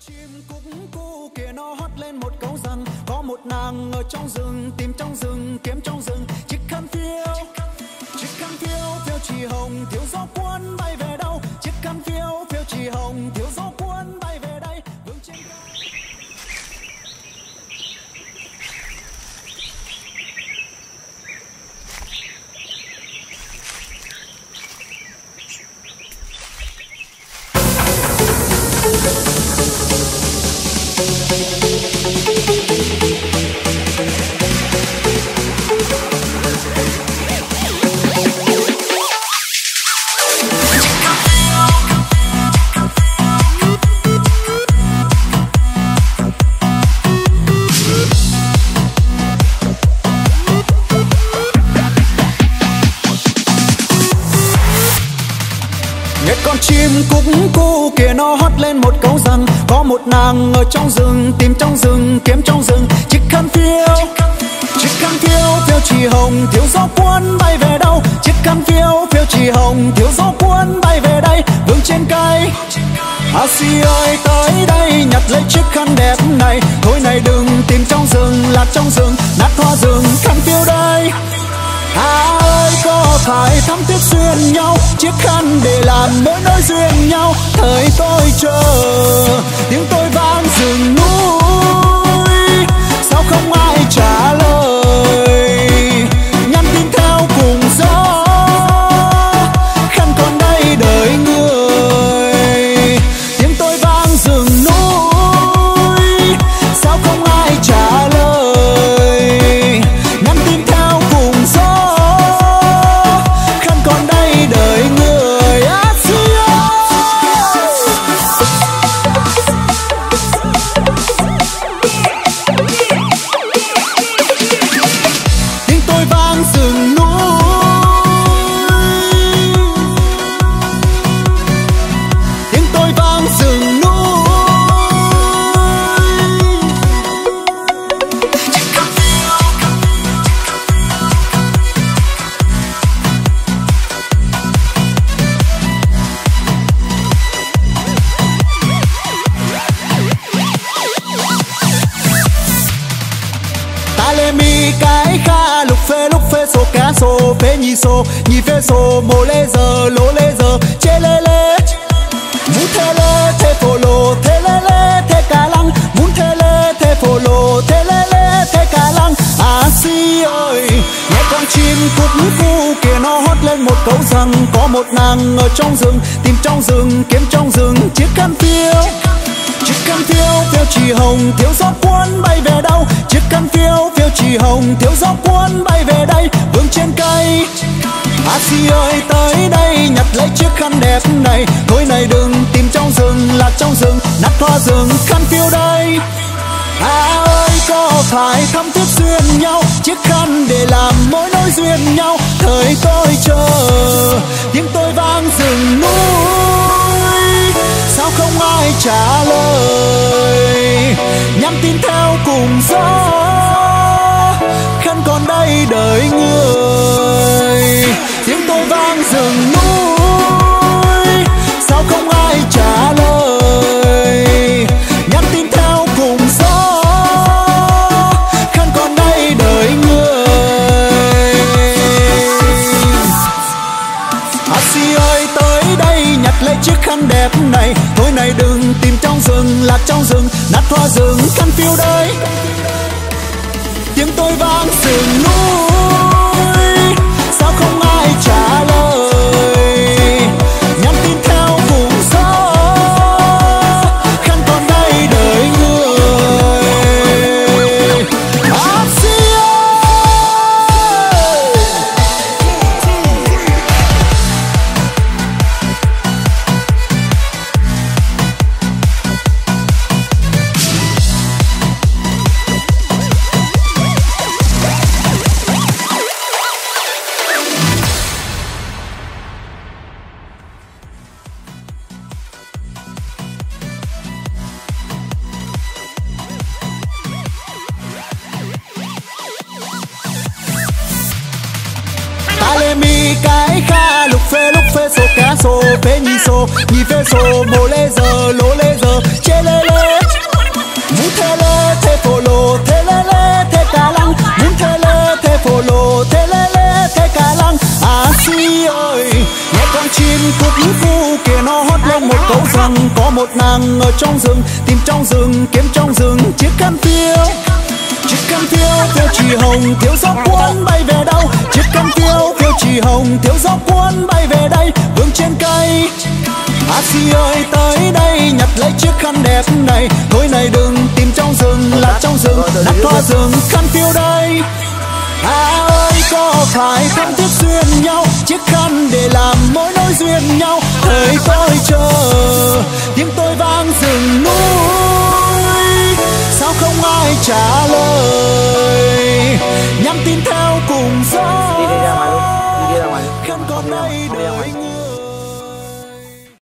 chim cúc cu kia nó hót lên một câu rằng có một nàng ở trong rừng, tìm trong rừng, kiếm trong rừng. Chiếc phiêu chiếc khăn phiêu. Nghe con chim cúc cu kia nó hót lên một câu rằng Có một nàng ở trong rừng, tìm trong rừng, kiếm trong rừng. Chiếc khăn phiêu Chiếc khăn phiêu phiêu chỉ hồng, thiếu gió cuốn bay về đâu? Chiếc khăn phiêu phiêu chỉ hồng, thiếu gió cuốn bay về đây. Vương trên cây, A si ơi, tới đây, nhặt lấy chiếc khăn đẹp này. Thôi này đừng tìm trong rừng lạc trong rừng, nát hoa rừng, khăn phiêu đây. À ơi, có phải thắm thiết duyên nhau? Chiếc khăn để làm mỗi nối duyên nhau. Thời tôi chờ, Tiếng tôi vang rừng lê mi, cái kha, lục phê lục phê số cá số phê nhì số nhì phê số mô, lê giờ lô, lê giờ chê, lê lê muốn thế lê thế phô lô thế lê lê thế cá lăng. Muốn thế lê thế phô lô thế lê lê thế cá lăng. À si ơi, nghe con chim cút vu kia nó hót lên một câu rằng có một nàng ở trong rừng, tìm trong rừng, kiếm trong rừng, chiếc khăn phiêu chiếc khăn phiêu phiêu chỉ hồng, thiếu gió cuốn bay về đâu? Chiếc khăn phiêu phiêu chỉ hồng, thiếu gió cuốn bay về đây? Vương trên cây a si ơi, tới đây, nhặt lấy chiếc khăn đẹp này. Thôi này đừng tìm trong rừng lạc trong rừng, nát hoa rừng, khăn phiêu đây. À ơi, có phải thắm thiết duyên nhau? Chiếc khăn để làm mỗi nỗi duyên nhau. Thời tôi chờ, Tiếng tôi vang rừng núi ai trả lời. Nhắn tin theo cùng gió Khăn còn đây đợi người. Tiếng tôi vang rừng núi, Sao không ai trả lời? Nhắn tin theo cùng gió Khăn còn đây đợi người. A ơi, tới đây nhặt lấy chiếc khăn đẹp này. Này đừng tìm trong rừng, lạc trong rừng, nát hoa rừng khăn phiêu đây tiếng tôi vang rừng núi cái kha, lục phê lục phê số cá số phê nhì số nhì phê số mô lê giờ lô lê giờ chê lê lê. Muốn thê lê, thê phô lô, thê lê lê, thê cá lăng. Muốn thê lê, thê phô lô, thê lê lê, thê cá lăng. À si ơi, nghe con chim cút phu kia nó hót lên một câu rằng có một nàng ở trong rừng, tìm trong rừng, kiếm trong rừng, chiếc khăn phiêu chiếc khăn phiêu phiêu chỉ hồng thiếu gió cuốn bay về đâu? Chiếc khăn phiêu phiêu chỉ hồng thiếu gió cuốn bay về đây. Vương trên cây a si ơi tới đây nhặt lấy chiếc khăn đẹp này. Thôi này đừng tìm trong rừng là trong rừng nắp hoa rừng khăn phiêu đây. À ơi có phải không thiết duyên nhau? Chiếc khăn để làm mối nối duyên nhau. Thời tôi chờ tiếng tôi vang rừng núi. Sao không ai trả